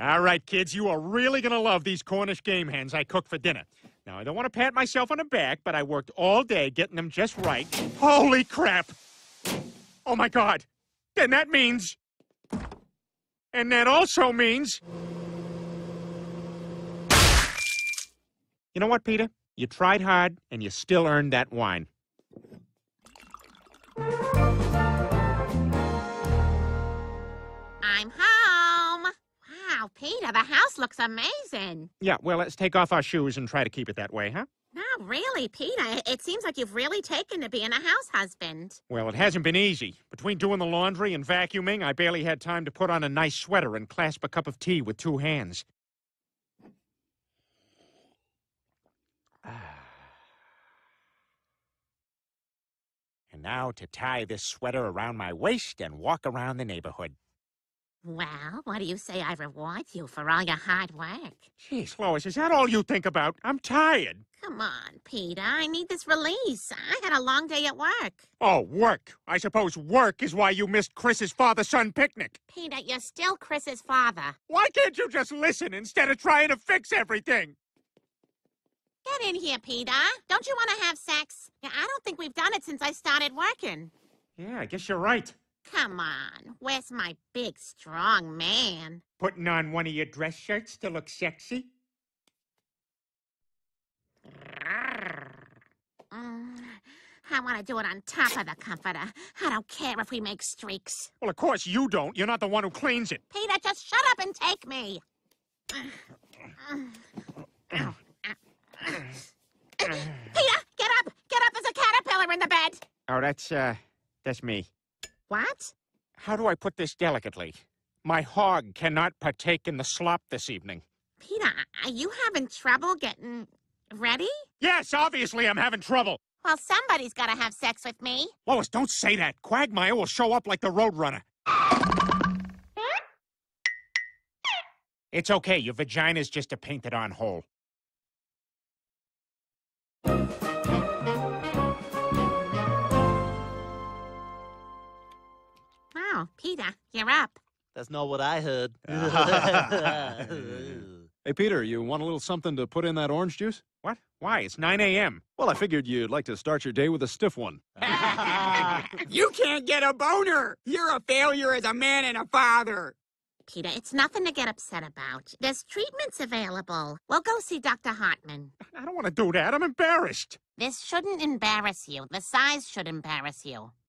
All right, kids, you are really going to love these Cornish game hens I cooked for dinner. Now, I don't want to pat myself on the back, but I worked all day getting them just right. Holy crap! Oh my god! Then that means. And that also means. You know what, Peter? You tried hard, and you still earned that wine. Peter, the house looks amazing. Yeah, well, let's take off our shoes and try to keep it that way, huh? No, really, Peter, it- it seems like you've really taken to being a house husband. Well, it hasn't been easy. Between doing the laundry and vacuuming, I barely had time to put on a nice sweater and clasp a cup of tea with two hands. And now to tie this sweater around my waist and walk around the neighborhood. Well, what do you say I reward you for all your hard work? Jeez, Lois, is that all you think about? I'm tired. Come on, Peter, I need this release. I had a long day at work. Oh, work. I suppose work is why you missed Chris's father-son picnic. Peter, you're still Chris's father. Why can't you just listen instead of trying to fix everything? Get in here, Peter. Don't you want to have sex? Yeah, I don't think we've done it since I started working. Yeah, I guess you're right. Come on, where's my big, strong man? Putting on one of your dress shirts to look sexy? Mm, I want to do it on top of the comforter. I don't care if we make streaks. Well, of course you don't. You're not the one who cleans it. Peter, just shut up and take me. Peter, get up! Get up! There's a caterpillar in the bed. Oh, that's, uh, that's me. What? How do I put this delicately? My hog cannot partake in the slop this evening. Peter, are you having trouble getting ready? Yes, obviously I'm having trouble. Well, somebody's got to have sex with me. Lois, don't say that. Quagmire will show up like the Roadrunner. It's okay. Your vagina's just a painted on hole. Peter, you're up. That's not what I heard. Hey, Peter, you want a little something to put in that orange juice? What? Why? It's 9 a.m. Well, I figured you'd like to start your day with a stiff one. You can't get a boner. You're a failure as a man and a father. Peter, it's nothing to get upset about. There's treatments available. We'll go see Dr. Hartman. I don't want to do that. I'm embarrassed. This shouldn't embarrass you. The size should embarrass you.